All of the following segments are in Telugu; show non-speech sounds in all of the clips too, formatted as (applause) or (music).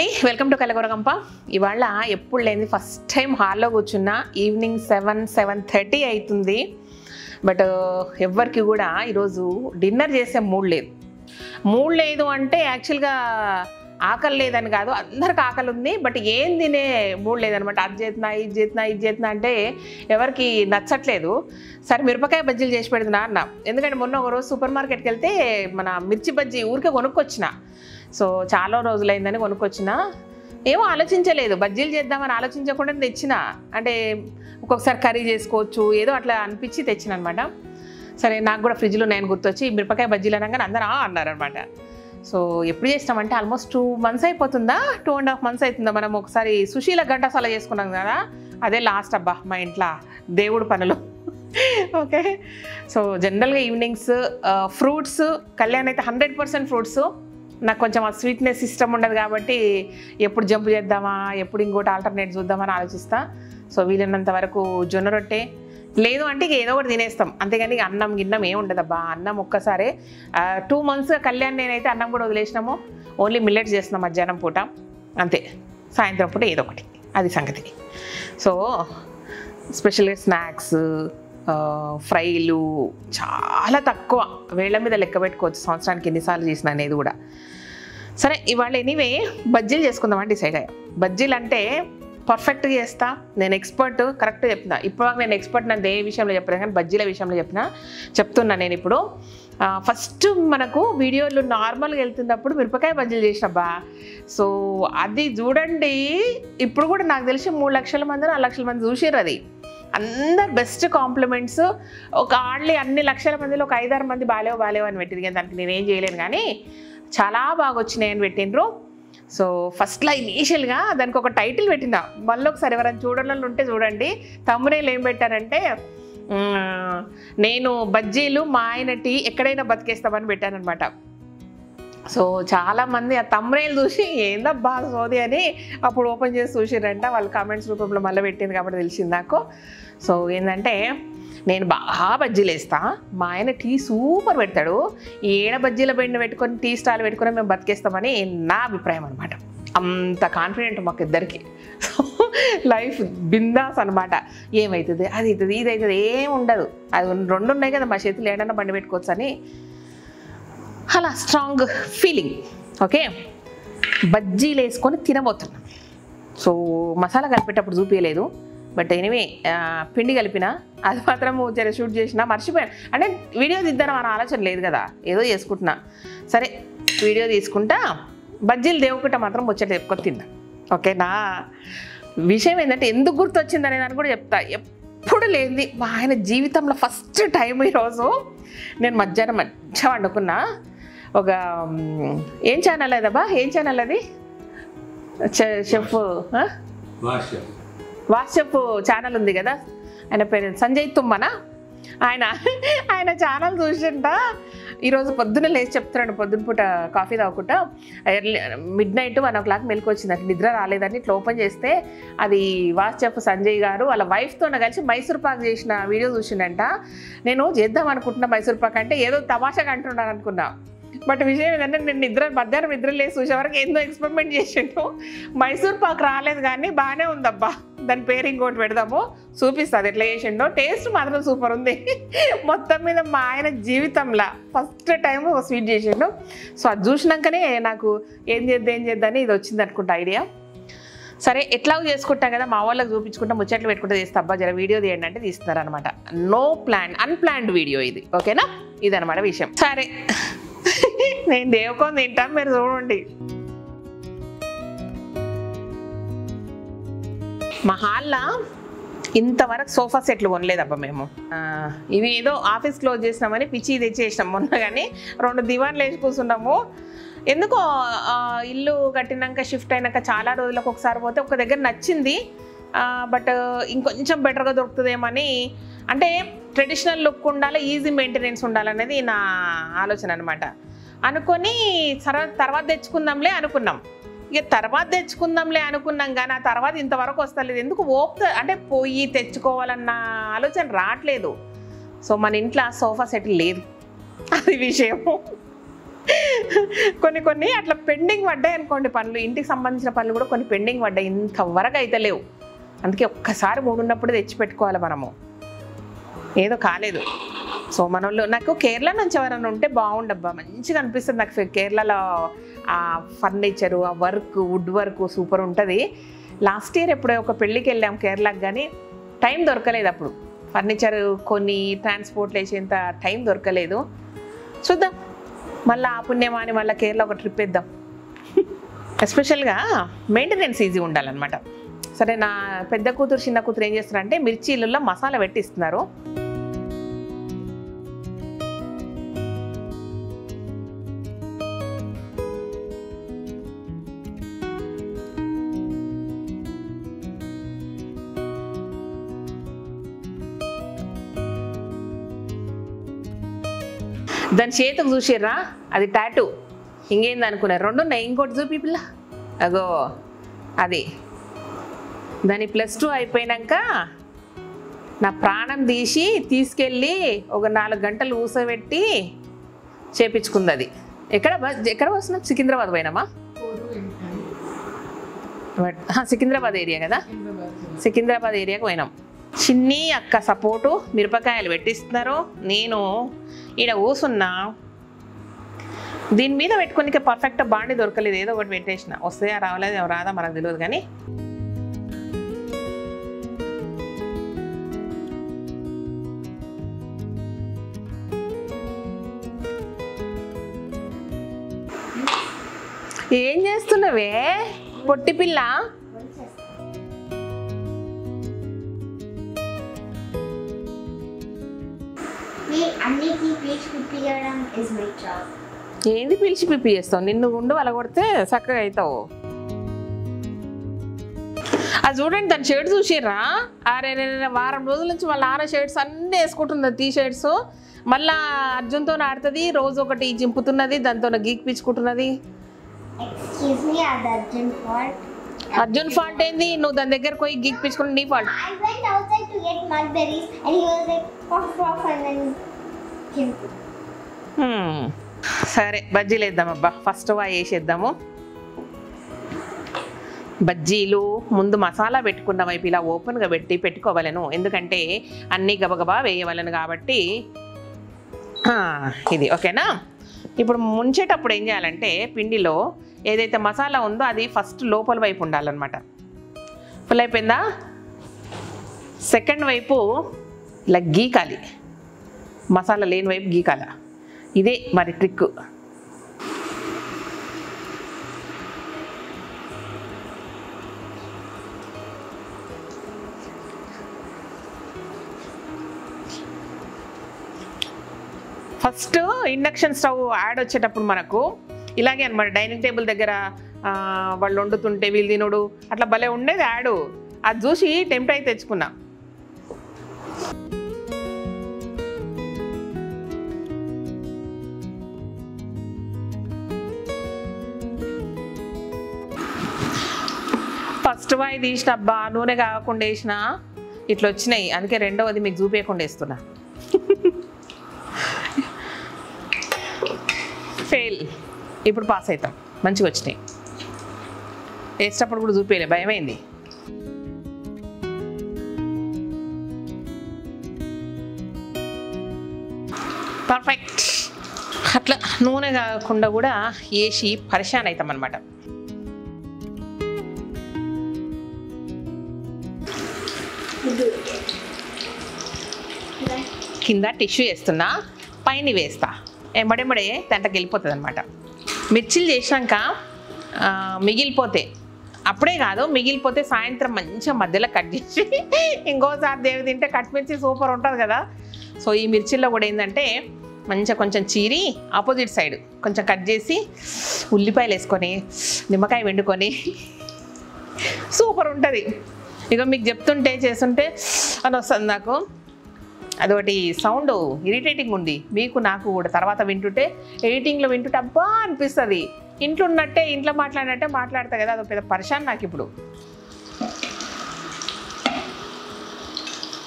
అండి. Welcome to Kalagoragampa. ఇవాళ ఎప్పుడు లేని ఫస్ట్ టైం హాల్లో కూర్చున్నా. ఈవినింగ్ సెవెన్ సెవెన్ థర్టీ అవుతుంది బట్ ఎవ్వరికి కూడా ఈరోజు డిన్నర్ చేసే మూడ్ లేదు. మూడ్ లేదు అంటే యాక్చువల్గా ఆకలి లేదని కాదు. అందరికి ఆకలి ఉంది. బట్ ఏం తినే మూడ్ లేదనమాట. అది చేతున్నా ఇది చేతున్నా ఇది చేతున్నా అంటే ఎవరికి నచ్చట్లేదు. సరే మిరపకాయ బజ్జీలు చేసి పెడుతున్నా అన్న. ఎందుకంటే మొన్న ఒక రోజు సూపర్ మార్కెట్కి వెళ్తే మన మిర్చి బజ్జీ ఊరికే కొనుక్కొచ్చిన. సో చాలా రోజులైందని కొనుక్కొచ్చిన ఏమో ఆలోచించలేదు. బజ్జీలు చేద్దామని ఆలోచించకుండా తెచ్చిన. అంటే ఒక్కొక్కసారి కర్రీ చేసుకోవచ్చు ఏదో అట్లా అనిపించి తెచ్చిన అనమాట సరే నాకు కూడా ఫ్రిడ్జ్లో నేను గుర్తొచ్చి మిరపకాయ బజ్జీలు అనగానే అందరూ అన్నారనమాట. సో ఎప్పుడు చేస్తామంటే ఆల్మోస్ట్ టూ మంత్స్ అయిపోతుందా? టూ అండ్ హాఫ్ మంత్స్ అవుతుందా మనం ఒకసారి సుశీల గంటసాల చేసుకున్నాం కదా అదే లాస్ట్ అబ్బా మా ఇంట్లో దేవుడు పనులు. ఓకే? సో జనరల్గా ఈవినింగ్స్ ఫ్రూట్స్ కళ్యాణ్ అయితే హండ్రెడ్ పర్సెంట్ ఫ్రూట్స్ నాకు కొంచెం ఆ స్వీట్నెస్ ఇష్టం ఉండదు కాబట్టి ఎప్పుడు జంప్ చేద్దామా ఎప్పుడు ఇంకోటి ఆల్టర్నేట్ చూద్దామని ఆలోచిస్తా. సో వీలైనంత వరకు జొన్న రొట్టె. లేదు అంటే ఇక ఏదో ఒకటి తినేస్తాం. అంతేగాని ఇక అన్నం గిన్నం ఏం ఉండదబ్బా. అన్నం ఒక్కసారే. టూ మంత్స్ కళ్యాణ్ నేనైతే అన్నం కూడా వదిలేసినాము. ఓన్లీ మిల్లెట్స్ చేస్తున్నాం మధ్యాహ్నం పూట. అంతే. సాయంత్రం పూట ఏదో ఒకటి. అది సంగతి. సో స్పెషల్గా స్నాక్స్ ఫ్రైలు చాలా తక్కువ. వేళ్ళ మీద లెక్క పెట్టుకోవచ్చు సంవత్సరానికి ఎన్నిసార్లు చేసిన అనేది కూడా. సరే ఇవాళ ఎనీవే బజ్జీలు చేసుకుందామని డిసైడ్ అయ్యా. బజ్జీలు అంటే పర్ఫెక్ట్గా చేస్తా. నేను ఎక్స్పర్ట్ కరెక్ట్గా చెప్తున్నా. ఇప్పుడు నేను ఎక్స్పర్ట్ నన్ను ఏ విషయంలో చెప్పలేదు కానీ బజ్జీల విషయంలో చెప్పిన చెప్తున్నా నేను ఇప్పుడు. ఫస్ట్ మనకు వీడియోలు నార్మల్గా వెళ్తున్నప్పుడు మిరపకాయ బజ్జీలు చేసినబ్బా సో అది చూడండి. ఇప్పుడు కూడా నాకు తెలిసి మూడు లక్షల మంది నాలుగు లక్షల మంది చూసారు అది. అందరు బెస్ట్ కాంప్లిమెంట్స్ ఒక ఆళ్ళి అన్ని లక్షల మందిలో ఒక ఐదారు మంది బాలేవు బాలేవు అని పెట్టింది కానీ దానికి నేనేం చేయలేను కానీ చాలా బాగా వచ్చినాయి అని పెట్టిండ్రు సో ఫస్ట్లో ఇనీషియల్గా దానికి ఒక టైటిల్ పెట్టిన. మళ్ళీ ఒకసారి ఎవరైనా చూడాలని ఉంటే చూడండి. తమ్మునేలు ఏం పెట్టారంటే నేను బజ్జీలు మా ఆయన టీ ఎక్కడైనా బతికేస్తామని పెట్టానమాట సో చాలామంది ఆ తమ్మునేలు చూసి ఏందబ్బా సోది అని అప్పుడు ఓపెన్ చేసి చూసిరంట వాళ్ళు కామెంట్స్ రూపంలో మళ్ళీ పెట్టింది కాబట్టి తెలిసింది నాకు. సో ఏంటంటే నేను బాగా బజ్జీలు వేస్తా. మా ఆయన టీ సూపర్ పెడతాడు. ఏడ బజ్జీల బండి పెట్టుకొని టీ స్టాల్ పెట్టుకొని మేము బతికేస్తామని నా అభిప్రాయం అనమాట అంత కాన్ఫిడెంట్ మాకు ఇద్దరికి. సో లైఫ్ బిందాస్ అనమాట ఏమవుతుంది అది అవుతుంది ఇది అవుతుంది ఏం ఉండదు. అది రెండు ఉన్నాయి కదా మా చేతులు ఏడన్నా బండి పెట్టుకోవచ్చు అని అలా స్ట్రాంగ్ ఫీలింగ్ ఓకే బజ్జీలు వేసుకొని తినబోతున్నాం. సో మసాలా కలిపేటప్పుడు చూపించలేదు బట్ ఎనివే పిండి కలిపిన అది మాత్రం జర షూట్ చేసిన మర్చిపోయాను. అంటే వీడియో తీద్దాం అన్న ఆలోచన లేదు కదా ఏదో చేసుకుంటున్నా. సరే వీడియో తీసుకుంటా బజ్జీలు దేవుకుంటా మాత్రం వచ్చేట చెప్పుకొని తిన్నా. ఓకేనా విషయం ఏంటంటే ఎందుకు గుర్తొచ్చింది అనే దాన్ని కూడా చెప్తా. ఎప్పుడు లేనిది మా ఆయన జీవితంలో ఫస్ట్ టైం ఈరోజు నేను మధ్యాహ్నం మంచిగా వండుకున్నా. ఒక ఏం ఛానల్ అదబ్బా ఏం ఛానల్ అది? భాష వాట్సాప్ ఛానల్ ఉంది కదా? ఆయన పేరు సంజయ్ తుమ్మన? ఆయన ఆయన ఛానల్ చూసింట. ఈరోజు పొద్దున్న లేచి చెప్తున్నాడు పొద్దున పూట కాఫీ తాగుకుంటా. Early midnight one o'clock మెలకు వచ్చిందంట. నిద్ర రాలేదని ఇట్లా ఓపెన్ చేస్తే అది వాట్సాప్ సంజయ్ గారు వాళ్ళ వైఫ్తో కలిసి మైసూర్ పాక్ చేసిన వీడియో చూసిండంట. నేను చేద్దాం అనుకుంటున్నా మైసూర్ పాక్ అంటే ఏదో తమాషాగా అంటున్నాను అనుకున్నా. బట్ విషయం ఏంటంటే నేను నిద్ర మధ్యాహ్నం నిద్ర లేసి చూసే వరకు ఏందో ఎక్స్పెరిమెంట్ చేసిండు. మైసూర్ పాక్ రాలేదు కానీ బాగానే ఉందబ్బా. దాని పేరు ఇంకోటి పెడదాము. చూపిస్తుంది ఎట్లా చేసిండో. టేస్ట్ మాత్రం సూపర్ ఉంది. (laughs) మొత్తం మీద మా ఆయన జీవితంలో ఫస్ట్ టైం ఒక స్వీట్ చేసిండు. సో అది చూసినాకనే నాకు ఏం చేద్దాం ఏం చేద్దామని ఇది వచ్చింది అనుకుంటా ఐడియా. సరే ఎట్లాగో చేసుకుంటాం కదా మా వాళ్ళకి చూపించుకుంటా ముచ్చట్లు పెట్టుకుంటే చేస్తే. అబ్బా జర వీడియో తీయండి అంటే తీస్తారు అనమాట నో ప్లాన్ అన్ప్లాన్డ్ వీడియో ఇది ఓకేనా ఇదనమాట విషయం. సరే. నేను దేవుకొని తింటాను మీరు చూడండి. మా హాల్లో ఇంతవరకు సోఫా సెట్లు కొనలేదబ్బా మేము. ఇవి ఏదో ఆఫీస్ క్లోజ్ చేసినామని పిచ్చి తెచ్చేసినాం మొన్న కానీ రెండు దివాన్లు వేసి కూర్చున్నాము. ఎందుకో ఇల్లు కట్టినాక షిఫ్ట్ అయినాక చాలా రోజులకు ఒకసారి పోతే ఒక దగ్గర నచ్చింది. బట్ ఇంకొంచెం బెటర్గా దొరుకుతుందేమని అంటే ట్రెడిషనల్ లుక్ ఉండాలి ఈజీ మెయింటెనెన్స్ ఉండాలనేది నా ఆలోచన అనమాట అనుకొని సర తర్వాత తెచ్చుకుందాంలే అనుకున్నాం. ఇక తర్వాత తెచ్చుకుందాంలే అనుకున్నాం కానీ ఆ తర్వాత ఇంతవరకు వస్తలేదు. ఎందుకు ఓప్ అంటే పోయి తెచ్చుకోవాలన్న ఆలోచన రావట్లేదు. సో మన ఇంట్లో సోఫా సెట్ లేదు. అది విషయము కొన్ని కొన్ని అట్లా పెండింగ్ పడ్డాయి అనుకోండి పనులు. ఇంటికి సంబంధించిన పనులు కూడా కొన్ని పెండింగ్ పడ్డాయి. ఇంతవరకు అయితే లేవు. అందుకే ఒక్కసారి మూడున్నప్పుడు తెచ్చిపెట్టుకోవాలి తెచ్చి పెట్టుకోవాలి మనము. ఏదో కాలేదు. సో మనలో నాకు కేరళ నుంచి ఎవరైనా ఉంటే బాగుండబ్బా. మంచిగా అనిపిస్తుంది నాకు కేరళలో ఆ ఫర్నిచరు ఆ వర్క్ వుడ్ వర్క్ సూపర్ ఉంటుంది. లాస్ట్ ఇయర్ ఎప్పుడో ఒక పెళ్ళికి వెళ్ళాం కేరళకు కానీ టైం దొరకలేదు అప్పుడు. ఫర్నిచర్ కొన్ని ట్రాన్స్పోర్ట్ వేసేంత టైం దొరకలేదు. చూద్దాం. మళ్ళీ ఆ పుణ్యమాని మళ్ళీ కేరళ ఒక ట్రిప్ వేద్దాం. ఎస్పెషల్గా మెయింటెనెన్స్ ఈజీ ఉండాలన్నమాట. సరే నా పెద్ద కూతురు చిన్న కూతురు ఏం చేస్తున్నారంటే మిర్చీలలో మసాలా పెట్టిస్తున్నారు దాని చేతికి చూసిర్రా? అది టాటూ. ఇంకేంది అనుకున్నారు రెండు ఉన్నాయి ఇంకోటి చూపి పిల్ల. అగో అది. దాని ప్లస్ టూ అయిపోయినాక నా ప్రాణం తీసి తీసుకెళ్ళి ఒక నాలుగు గంటలు ఊసబెట్టి చేపించుకుంది అది ఎక్కడ బస్ ఎక్కడ వస్తున్నాం సికింద్రాబాద్ పోయినామా సికింద్రాబాద్ ఏరియా కదా? సికింద్రాబాద్ ఏరియాకి పోయినాం. చిన్ని అక్క సపోర్టు మిరపకాయలు పెట్టిస్తున్నారు. నేను ఈడ కూసున్నా. దీని మీద పెట్టుకుని పర్ఫెక్ట్ బాండి దొరకలేదు. ఏదో ఒకటి పెట్టేసిన. వస్తాయా రావలేదు రాదా మనకు తెలియదు కానీ. ఏం చేస్తున్నావే? పొట్టి పిల్ల? అన్నిటినీ పీచు పిప్పియడం ఇస్ మై జాబ్ ఏంది పిలిచి పిప్పి చేస్తావు నిన్ను గుండు కొడితే చక్కగా అవుతావు అది చూడండి దాని షర్ట్ చూసిర్రా? అరే వారం రోజుల నుంచి వాళ్ళ ఆరో షర్ట్స్ అన్నీ వేసుకుంటుంది టీ షర్ట్స్ మళ్ళా అర్జున్తో ఆడుతుంది రోజు ఒకటి చింపుతున్నది దాంతో గీక్ పిచ్చుకుంటున్నది. ఎక్స్క్యూజ్ మీ అది అర్జెంట్ ఫాల్ట్ అర్జున్ ఫాల్ట్ ఏంది? నువ్వు దాని దగ్గరకు పోయి గీక్ పిచ్చుకుని నీ ఫాల్ట్ సరే బజ్జీలు వేద్దాం అబ్బా ఫస్ట్ వా వేసేద్దాము బజ్జీలు ముందు మసాలా పెట్టుకున్న వైపు ఇలా ఓపెన్గా పెట్టి పెట్టుకోవలను. ఎందుకంటే అన్నీ గబగబా వేయవలను కాబట్టి. ఇది ఓకేనా? ఇప్పుడు ముంచేటప్పుడు ఏం చేయాలంటే పిండిలో ఏదైతే మసాలా ఉందో అది ఫస్ట్ లోపల వైపు ఉండాలన్నమాట. ఫుల్ అయిపోయిందా? సెకండ్ వైపు ఇలా గీకాలి. మసాలా లేని వైపు గీకాల. ఇదే మరి trick first induction stove ad వచ్చేటప్పుడు మనకు ఇలాగే అనమాట డైనింగ్ టేబుల్ దగ్గర వాళ్ళు వండుతుంటే వీళ్ళు తినుడు అట్లా భలే ఉండేది యాడు. అది చూసి టెంప్ట్ అయి తెచ్చుకున్నా. ఫస్ట్ వాయి తీసిన అబ్బా నూనె కాకుండా వేసిన ఇట్లా వచ్చినాయి. అందుకే రెండవది మీకు చూపించకుండా వేస్తున్నా. ఫెయిల్ ఇప్పుడు పాస్ అవుతాం మంచిగా వచ్చినాయి. వేసేటప్పుడు కూడా చూపించలే భయమైంది. పర్ఫెక్ట్ అట్లా నూనె కాకుండా కూడా వేసి పరిశాన్ అవుతాం అనమాట కింద టిష్యూ వేస్తున్నా పైన వేస్తా. ఎంబడెంబడే దాంట్లోకి వెళ్ళిపోతుంది అనమాట మిర్చిలు చేసినాక మిగిలిపోతే. అప్పుడే కాదు మిగిలిపోతే సాయంత్రం మంచిగా మధ్యలో కట్ చేసి ఇంకోసారి దేవి తింటే కట్ మిర్చి సూపర్ ఉంటుంది కదా. సో ఈ మిర్చిల్లో కూడా ఏంటంటే మంచిగా కొంచెం చీరి ఆపోజిట్ సైడ్ కొంచెం కట్ చేసి ఉల్లిపాయలు వేసుకొని నిమ్మకాయ వండుకొని సూపర్ ఉంటుంది. ఇక మీకు చెప్తుంటే చేస్తుంటే అని వస్తుంది నాకు. అదొకటి సౌండ్ ఇరిటేటింగ్ ఉంది. మీకు నాకు కూడా. తర్వాత వింటుంటే ఎడిటింగ్లో వింటుంటే అబ్బా అనిపిస్తుంది. ఇంట్లో ఉన్నట్టే ఇంట్లో మాట్లాడినట్టే మాట్లాడతా కదా అదొక పెద్ద పరిశాన్ నాకు ఇప్పుడు.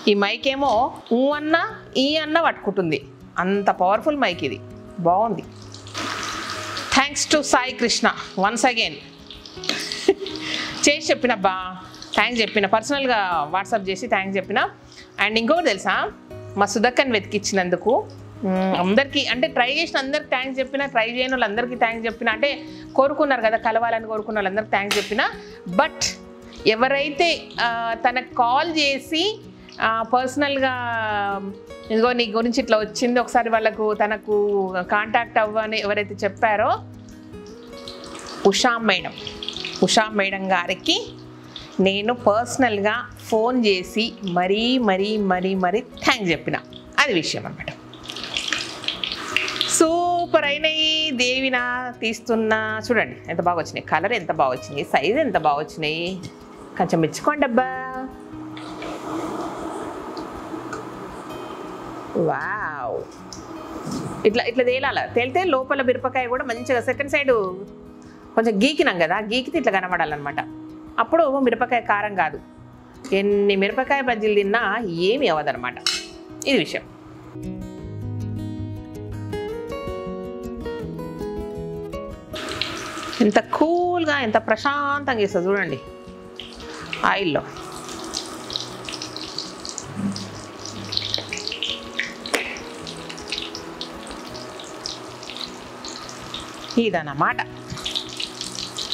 ఈ మైక్ ఏమో ఊ అన్న ఈ అన్న పట్టుకుంటుంది. అంత పవర్ఫుల్ మైక్ ఇది. బాగుంది. Thanks to Sai Krishna once again. చేసి చెప్పినబ్బా థ్యాంక్స్ చెప్పిన. పర్సనల్గా వాట్సాప్ చేసి థ్యాంక్స్ చెప్పిన. అండ్ ఇంకొకటి తెలుసా? మా సుధక్కని వెతికిచ్చినందుకు అందరికీ అంటే ట్రై చేసిన అందరికి థ్యాంక్స్ చెప్పిన ట్రై చేయని వాళ్ళందరికీ థ్యాంక్స్ చెప్పిన అంటే కోరుకున్నారు కదా కలవాలని కోరుకున్న వాళ్ళందరికీ థ్యాంక్స్ చెప్పిన బట్ ఎవరైతే ఆ, తనకు కాల్ చేసి పర్సనల్గా ఇదిగో నీ గురించి ఇట్లా వచ్చింది ఒకసారి వాళ్ళకు తనకు కాంటాక్ట్ అవ్వని ఎవరైతే చెప్పారో ఉషా మేడం ఉషా మేడం గారికి నేను పర్సనల్గా ఫోన్ చేసి మరీ మరీ మరీ మరీ థ్యాంక్స్ చెప్పిన. అది విషయం అనమాట సూపర్ అయినాయి దేవిన తీస్తున్నా. చూడండి ఎంత బాగా వచ్చినాయి. కలర్ ఎంత బాగా వచ్చినాయి? సైజ్ ఎంత బాగా వచ్చినాయి? కొంచెం మెచ్చుకోండి అబ్బా. వావ్ ఇట్లా ఇట్లా తేలాల. తేలితే లోపల మిరపకాయ కూడా మంచిగా సెకండ్ సైడ్ కొంచెం గీకినాం కదా గీకితే ఇట్లా కనబడాలన్నమాట. అప్పుడు మిరపకాయ కారం కాదు. ఎన్ని మిరపకాయ బజ్జీలు తిన్నా ఏమి అవ్వదన్నమాట. ఇది విషయం. ఎంత కూల్గా ఎంత ప్రశాంతంగా ఇస్తుంది చూడండి. ఆయిల్లో. ఇదన్నమాట.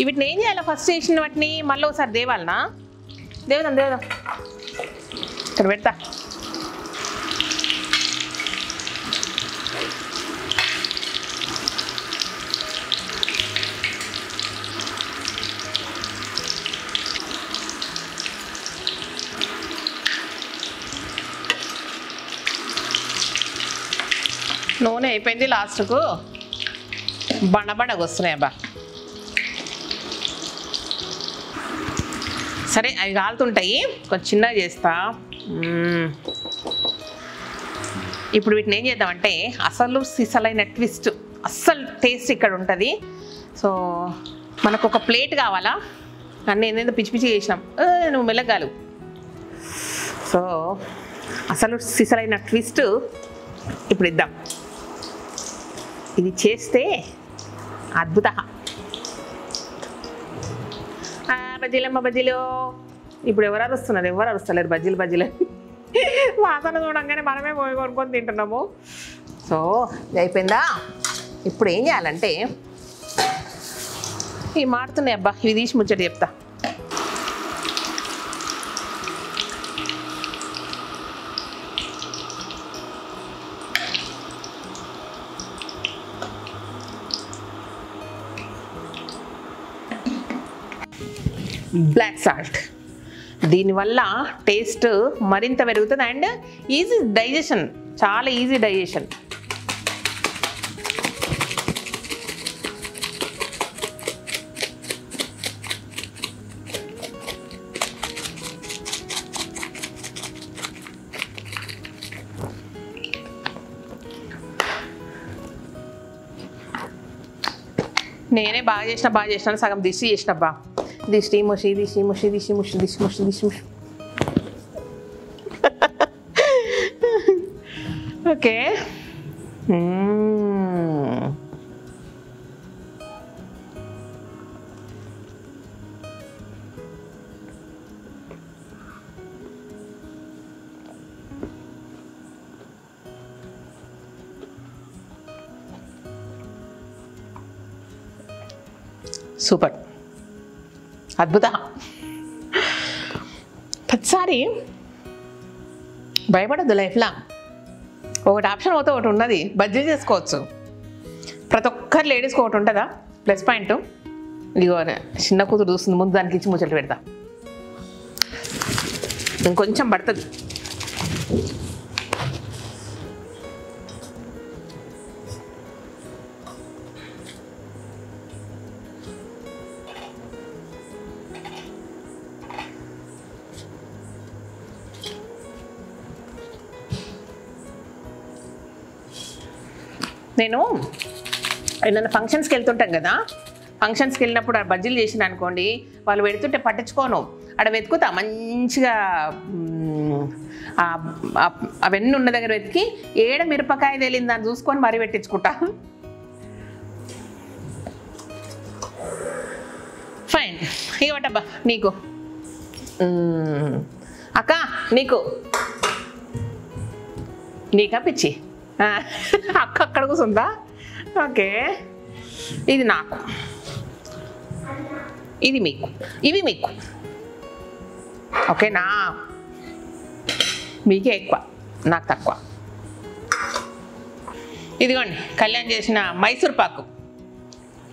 వీటిని ఏం చేయాలి? ఫస్ట్ చేసిన వాటిని మళ్ళీ ఒకసారి దేవాలనా? దేవుదాం దేవుదాం. ఇక్కడ పెడతా. నూనె అయిపోయింది లాస్ట్కు. బండబండగా వస్తున్నాయి అబ్బా. సరే అవి కాలుతుంటాయి. కొంచెం చిన్నగా చేస్తా. ఇప్పుడు వీటిని ఏం చేద్దామంటే అసలు సిసలైన ట్విస్ట్ అస్సలు టేస్ట్ ఇక్కడ ఉంటుంది. సో మనకు ఒక ప్లేట్ కావాలా? అన్నీ ఏంటంటే పిచ్చి పిచ్చి చేసినాం. నువ్వు మెల్లగాలు. సో అసలు సిసలైన ట్విస్ట్ ఇప్పుడు ఇద్దాం. ఇది చేస్తే అద్భుత. బజ్జీలమ్మ బజ్జీలు. ఇప్పుడు ఎవరు అరుస్తున్నారు? ఎవరు అరుస్తలేరు? బజ్జీలు బజ్జీలు. వాసన చూడంగానే మనమే పోయి కొనుక్కొని తింటున్నాము. సో అయిపోయిందా? ఇప్పుడు ఏం చేయాలంటే ఇవి మారుతున్నాయి అబ్బా. ఇవి తీసి ముచ్చట చెప్తా. బ్లాక్ సాల్ట్ దీనివల్ల టేస్ట్ మరింత పెరుగుతుంది అండ్ ఈజీ డైజెషన్ చాలా ఈజీ డైజెషన్ నేనే బాగా చేసిన బాగా చేసిన సగం తీసి చేసినబ్బా Descemos e descemos e descemos, descemos, descemos. ok. Hum. Super. అద్భుత. ప్రతిసారి భయపడద్దు లైఫ్లో. ఒకటి ఆప్షన్ పోతే ఒకటి ఉన్నది. బజ్జీ చేసుకోవచ్చు. ప్రతి ఒక్కరు లేడీస్కి ఒకటి ఉంటుందా? Plus point. ఇదిగో చిన్న కూతురు చూస్తుంది. ముందు దానికి ఇచ్చి ముచ్చట్లు పెడతా. ఇంకొంచెం పడుతుంది. నేను ఏదైనా ఫంక్షన్స్కి వెళ్తుంటాం కదా ఫంక్షన్స్కి వెళ్ళినప్పుడు ఆ బజ్జీలు చేసిన అనుకోండి వాళ్ళు పెడుతుంటే పట్టించుకోను. అక్కడ వెతుకుతా మంచిగా అవన్నీ ఉన్న దగ్గర వెతికి ఏడ మిరపకాయ తేలిందని చూసుకొని మరీ పెట్టించుకుంటా. ఫైన్ ఇవ్వటబ్బా నీకు. అక్క నీకు. నీకా పిచ్చి? అక్క అక్కడ కూర్చుందా ఓకే. ఇది నాకు. ఇది మీకు. ఇవి మీకు. ఓకేనా? మీకే ఎక్కువ. నాకు తక్కువ. ఇదిగోండి కళ్యాణ్ చేసిన మైసూర్ పాకు.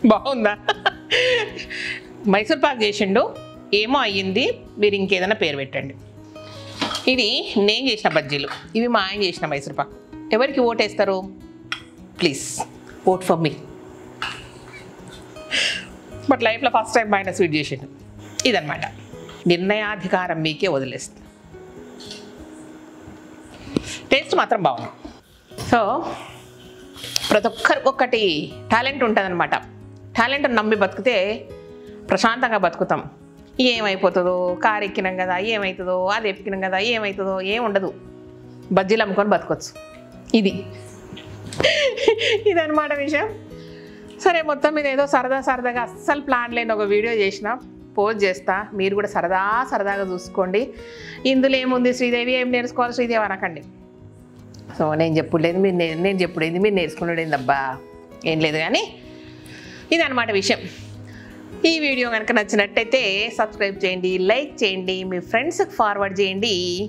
బాగుందా? మైసూర్ పాక్ చేసిండు. ఏమో అయ్యింది. మీరు ఇంకేదైనా పేరు పెట్టండి. ఇది నేను చేసిన బజ్జీలు. ఇవి మా ఆయన చేసిన మైసూర్ పాక్. ఎవరికి ఓటేస్తారు? Please vote for me. But లైఫ్లో ఫస్ట్ టైం ఆయన స్వీట్ చేసిండు. ఇదన్నమాట. నిర్ణయాధికారం మీకే వదిలేస్తుంది టేస్ట్ మాత్రం బాగుంది. సో ప్రతి ఒక్కరికి ఒక్కటి టాలెంట్ ఉంటుందన్నమాట. టాలెంట్ నమ్మి బతికితే ప్రశాంతంగా బతుకుతాం. ఏమైపోతుందో కారు ఎక్కినాం కదా ఏమవుతుందో అది ఎక్కినాం కదా ఏమవుతుందో ఏం ఉండదు. బజ్జీలు అమ్ముకొని బతకొచ్చు. ఇది. ఇదనమాట విషయం. సరే మొత్తం మీద ఏదో సరదా సరదాగా అస్సలు ప్లాన్ లేని ఒక వీడియో చేసిన. పోస్ట్ చేస్తా. మీరు కూడా సరదా సరదాగా చూసుకోండి. ఇందులో ఏముంది శ్రీదేవి? ఏం నేర్చుకోవాలి శ్రీదేవి అనకండి. సో నేను చెప్పులేదు మీరు నేను చెప్పుడేది మీరు నేర్చుకున్నాడేంది అబ్బా? ఏం లేదు కానీ ఇదనమాట విషయం. ఈ వీడియో కనుక నచ్చినట్టయితే సబ్స్క్రైబ్ చేయండి లైక్ చేయండి మీ ఫ్రెండ్స్కి ఫార్వర్డ్ చేయండి.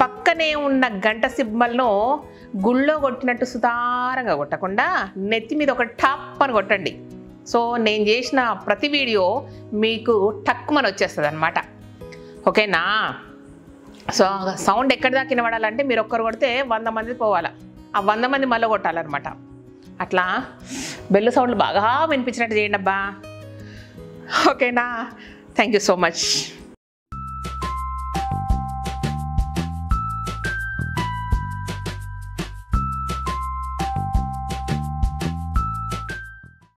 పక్కనే ఉన్న గంట సిబ్బల్ను గుళ్ళో కొట్టినట్టు సుతారంగా కొట్టకుండా నెత్తి మీద ఒక టప్ అని కొట్టండి. సో నేను చేసిన ప్రతి వీడియో మీకు టక్కుమని వచ్చేస్తుంది అనమాట ఓకేనా? సో సౌండ్ ఎక్కడి దాకా వినబడాలంటే మీరు ఒక్కరు కొడితే వంద మంది పోవాలి. ఆ వంద మంది మళ్ళీ కొట్టాలన్నమాట. అట్లా బెల్లు సౌండ్లు బాగా వినిపించినట్టు చేయండి అబ్బా. ఓకేనా? Thank you so much.